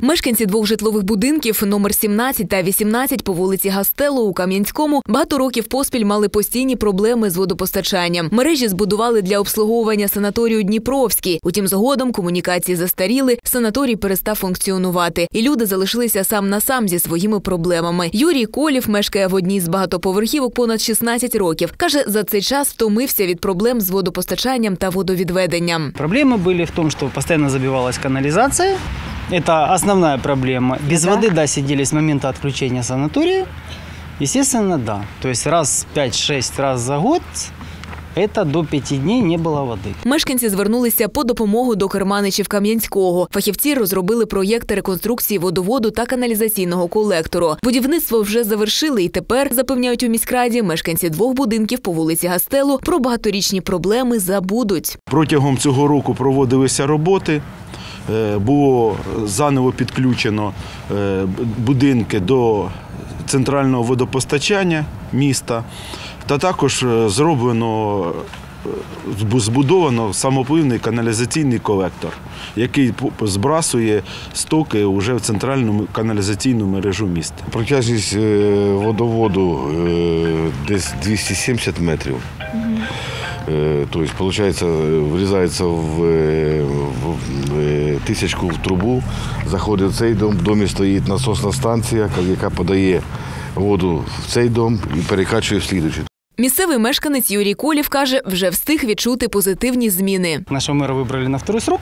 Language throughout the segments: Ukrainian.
Мешканці двох житлових будинків номер 17 та 18 по вулиці Гастелу у Кам'янському багато років поспіль мали постійні проблеми з водопостачанням. Мережі збудували для обслуговування санаторію Дніпровський. Утім, згодом комунікації застаріли, санаторій перестав функціонувати, і люди залишилися сам на сам зі своїми проблемами. Юрій Колів мешкає в одній з багатоповерхівок понад 16 років. каже, за цей час втомився від проблем з водопостачанням та водовідведенням. Проблемы были в том, что постоянно забивалась канализация. Это основная проблема. Без воды, да, сидели с момента отключения санатория. Естественно, да. То есть раз 5-6 раз за год, это до 5 дней не было воды. Мешканці звернулися по допомогу до керманичів Кам'янського. Фахівці розробили проєкт реконструкції водоводу та каналізаційного колектору. Будівництво вже завершили, і тепер запевняють у міськраді, мешканці двох будинків по вулиці Гастелу про багаторічні проблеми забудуть. Протягом цього року проводилися роботи. Е, Було заново підключено е, будинки до центрального водопостачання міста, та також е, зроблено збудовано самопливний каналізаційний колектор, який збрасує стоки вже в центральну каналізаційну мережу міста. Протяжність водоводу десь 270 метрів. Е, Тобто, виходить, врізається в, е, в- в е, тисячку в трубу, заходить в цей дом, в домі стоїть насосна станція, яка подає воду в цей дом і перекачує в слідуючий. Місцевий мешканець Юрій Колів каже, вже встиг відчути позитивні зміни. Нашего мэра выбрали на второй срок.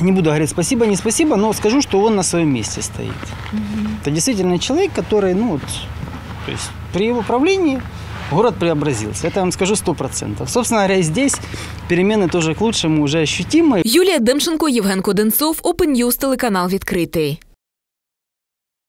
Не буду говорить спасибо, не спасибо, но скажу, что он на своем месте стоит. Это действительно человек, который, ну вот, то есть при его правлении город преобразился. Это я вам скажу сто процентов. Собственно говоря, и здесь перемены тоже к лучшему уже ощутимы. Юлія Демченко, Євген Коденцов, Open News, телеканал відкритий.